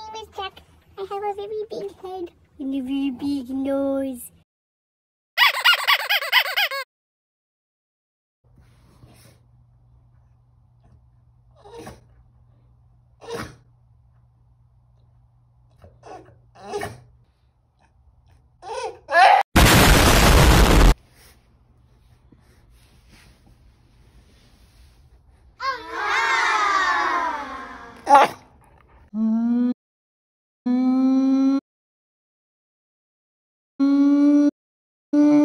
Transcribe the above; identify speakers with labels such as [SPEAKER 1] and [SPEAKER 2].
[SPEAKER 1] name is Jack. I have a very big head and a very big nose. Oh, no! Mm-hmm.